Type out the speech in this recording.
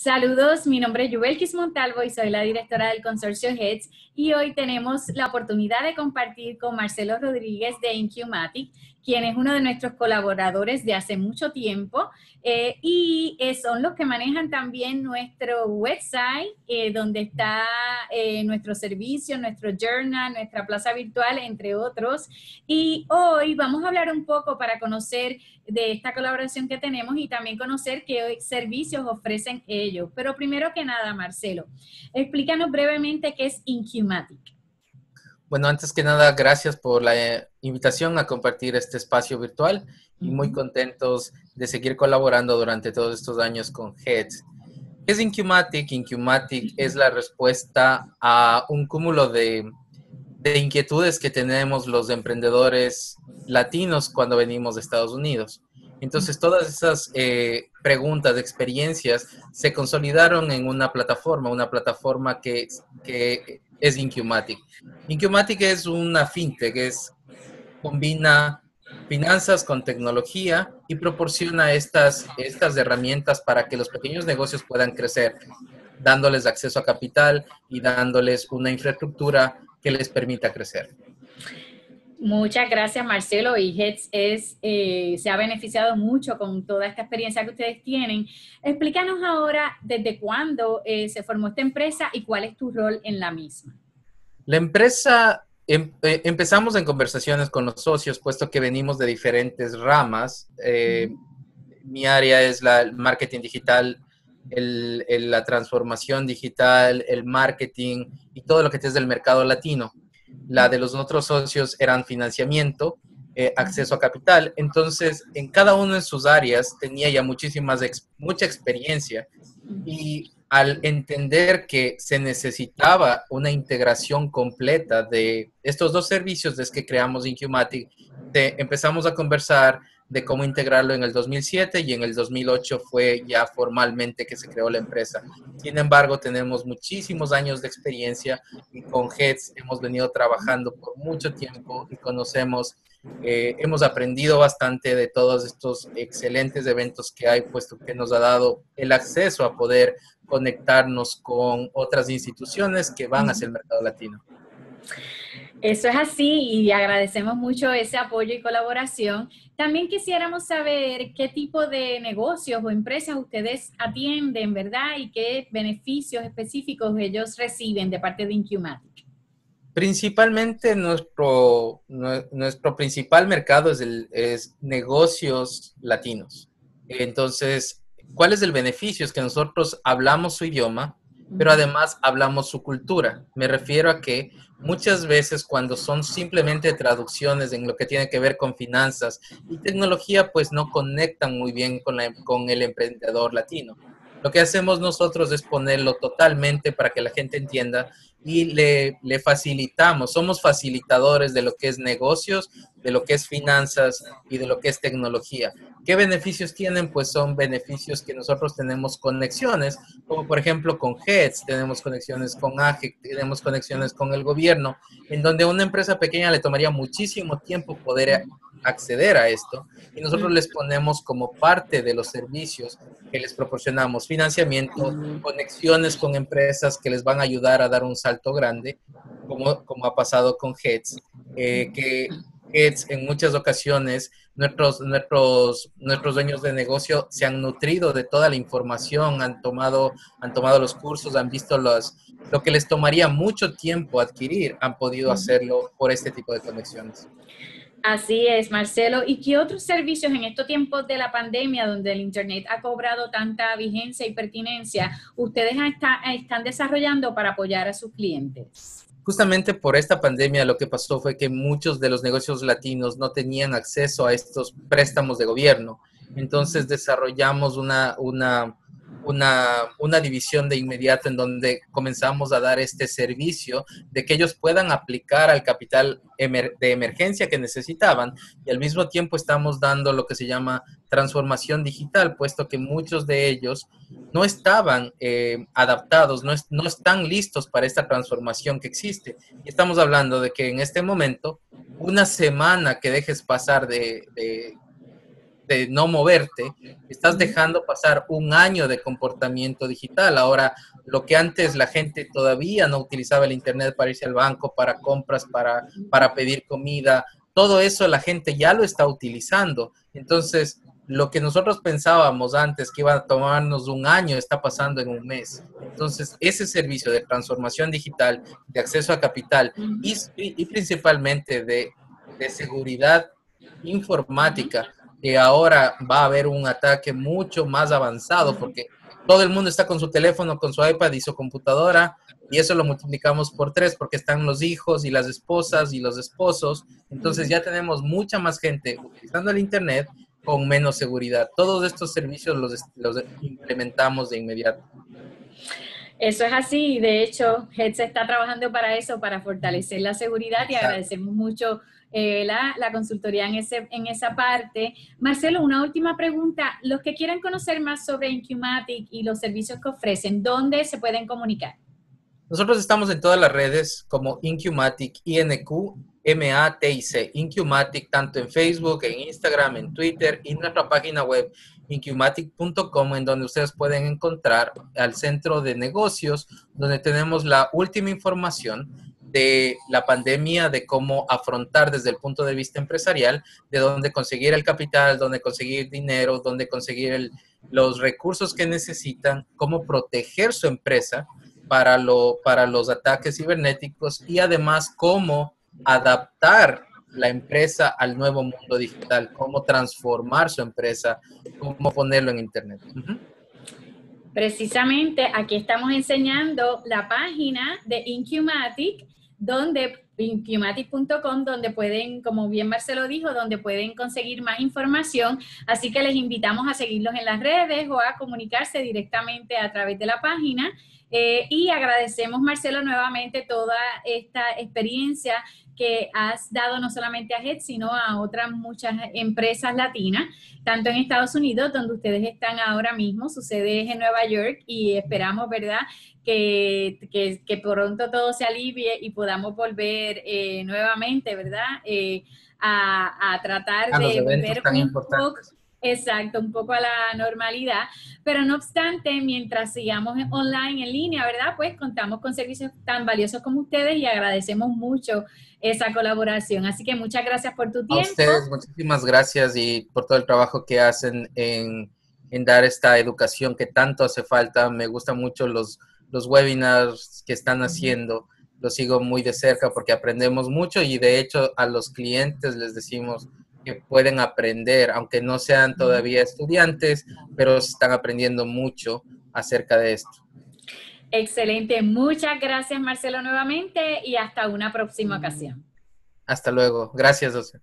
Saludos, mi nombre es Yubelkis Montalvo y soy la directora del consorcio HEADS y hoy tenemos la oportunidad de compartir con Marcelo Rodríguez de Incumatic, quien es uno de nuestros colaboradores de hace mucho tiempo eh, y eh, son los que manejan también nuestro website, eh, donde está nuestro servicio, nuestro journal, nuestra plaza virtual, entre otros. Y hoy vamos a hablar un poco para conocer de esta colaboración que tenemos y también conocer qué servicios ofrecen ellos. Pero primero que nada, Marcelo, explícanos brevemente qué es Incumatic. Bueno, antes que nada, gracias por la invitación a compartir este espacio virtual y muy contentos de seguir colaborando durante todos estos años con Heads. ¿Qué es Incumatic? Incumatic es la respuesta a un cúmulo de, de inquietudes que tenemos los emprendedores latinos cuando venimos de Estados Unidos. Entonces, todas esas eh, preguntas, experiencias, se consolidaron en una plataforma, una plataforma que, es Incumatic. Incumatic es una fintech, es, combina finanzas con tecnología y proporciona estas, estas herramientas para que los pequeños negocios puedan crecer, dándoles acceso a capital y dándoles una infraestructura que les permita crecer. Muchas gracias, Marcelo. Y es, eh, se ha beneficiado mucho con toda esta experiencia que ustedes tienen. Explícanos ahora desde cuándo eh, se formó esta empresa y cuál es tu rol en la misma. La empresa, em, eh, empezamos en conversaciones con los socios, puesto que venimos de diferentes ramas. Mi área es la, el marketing digital, la transformación digital, el marketing y todo lo que es del mercado latino. La de los otros socios eran financiamiento, eh, acceso a capital. Entonces, en cada uno de sus áreas tenía ya muchísimas, mucha experiencia y al entender que se necesitaba una integración completa de estos dos servicios es que creamos Incumatic, empezamos a conversar de cómo integrarlo en el 2007 y en el 2008 fue ya formalmente que se creó la empresa. Sin embargo, tenemos muchísimos años de experiencia y con Heads hemos venido trabajando por mucho tiempo y conocemos, eh, hemos aprendido bastante de todos estos excelentes eventos que hay, puesto que nos ha dado el acceso a poder conectarnos con otras instituciones que van hacia el mercado latino. Eso es así y agradecemos mucho ese apoyo y colaboración. También quisiéramos saber qué tipo de negocios o empresas ustedes atienden, ¿verdad? Y qué beneficios específicos ellos reciben de parte de Incumatic. Principalmente nuestro, nuestro principal mercado es, el, es negocios latinos. Entonces, ¿cuál es el beneficio? Es que nosotros hablamos su idioma, pero además hablamos su cultura. Me refiero a que muchas veces cuando son simplemente traducciones en lo que tiene que ver con finanzas y tecnología, pues no conectan muy bien con, con el emprendedor latino. Lo que hacemos nosotros es ponerlo totalmente para que la gente entienda y le, le, facilitamos, somos facilitadores de lo que es negocios, de lo que es finanzas y de lo que es tecnología. ¿Qué beneficios tienen? Pues son beneficios que nosotros tenemos conexiones, como por ejemplo con Heads, tenemos conexiones con AGEC, tenemos conexiones con el gobierno, en donde a una empresa pequeña le tomaría muchísimo tiempo poder acceder a esto y nosotros les ponemos como parte de los servicios que les proporcionamos financiamiento, conexiones con empresas que les van a ayudar a dar un salto grande, como, como ha pasado con Heads, eh, que Heads en muchas ocasiones nuestros, nuestros, nuestros dueños de negocio se han nutrido de toda la información, han tomado, han tomado los cursos, han visto los, lo que les tomaría mucho tiempo adquirir, han podido hacerlo por este tipo de conexiones. Así es, Marcelo. ¿Y qué otros servicios en estos tiempos de la pandemia, donde el Internet ha cobrado tanta vigencia y pertinencia, ustedes están desarrollando para apoyar a sus clientes? Justamente por esta pandemia lo que pasó fue que muchos de los negocios latinos no tenían acceso a estos préstamos de gobierno. Entonces desarrollamos una, una una, una, división de inmediato en donde comenzamos a dar este servicio de que ellos puedan aplicar al capital de emergencia que necesitaban y al mismo tiempo estamos dando lo que se llama transformación digital, puesto que muchos de ellos no estaban eh, adaptados, no, no están listos para esta transformación que existe. Y estamos hablando de que en este momento, una semana que dejes pasar de no moverte, estás dejando pasar un año de comportamiento digital. Ahora, lo que antes la gente todavía no utilizaba el Internet para irse al banco, para compras, para, para pedir comida, todo eso la gente ya lo está utilizando. Entonces, lo que nosotros pensábamos antes que iba a tomarnos un año está pasando en un mes. Entonces, ese servicio de transformación digital, de acceso a capital y, y principalmente de, de, seguridad informática, que ahora va a haber un ataque mucho más avanzado porque todo el mundo está con su teléfono, con su iPad y su computadora y eso lo multiplicamos por tres porque están los hijos y las esposas y los esposos. Entonces ya tenemos mucha más gente utilizando el Internet con menos seguridad. Todos estos servicios los, los implementamos de inmediato. Eso es así, de hecho, se está trabajando para eso, para fortalecer la seguridad y agradecemos mucho eh, la, la, consultoría en, ese, en esa parte. Marcelo, una última pregunta. Los que quieran conocer más sobre Incumatic y los servicios que ofrecen, ¿dónde se pueden comunicar? Nosotros estamos en todas las redes como Incumatic, INQ, M-A-T-I-C, Incumatic, tanto en Facebook, en Instagram, en Twitter y en nuestra página web incumatic.com, en donde ustedes pueden encontrar al centro de negocios, donde tenemos la última información de la pandemia, de cómo afrontar desde el punto de vista empresarial, de dónde conseguir el capital, dónde conseguir dinero, dónde conseguir los recursos que necesitan, cómo proteger su empresa para, para los ataques cibernéticos y además cómo adaptar la empresa al nuevo mundo digital, cómo transformar su empresa, cómo ponerlo en Internet. Precisamente aquí estamos enseñando la página de Incumatic, donde incumatic.com, donde pueden, como bien Marcelo dijo, donde pueden conseguir más información. Así que les invitamos a seguirlos en las redes o a comunicarse directamente a través de la página. Eh, y agradecemos, Marcelo, nuevamente toda esta experiencia que has dado no solamente a HED, sino a otras muchas empresas latinas, tanto en Estados Unidos, donde ustedes están ahora mismo, su sede es en Nueva York y esperamos, ¿verdad?, que, que, pronto todo se alivie y podamos volver eh, nuevamente, ¿verdad?, eh, a, a, tratar de volver un poco Exacto, un poco a la normalidad, pero no obstante, mientras sigamos online, en línea, ¿verdad? Pues contamos con servicios tan valiosos como ustedes y agradecemos mucho esa colaboración. Así que muchas gracias por tu tiempo. A ustedes, muchísimas gracias y por todo el trabajo que hacen en, en dar esta educación que tanto hace falta. Me gustan mucho los, los webinars que están haciendo. Los sigo muy de cerca porque aprendemos mucho y de hecho a los clientes les decimos pueden aprender, aunque no sean todavía estudiantes, pero están aprendiendo mucho acerca de esto. Excelente. Muchas gracias, Marcelo, nuevamente y hasta una próxima ocasión. Hasta luego. Gracias, José.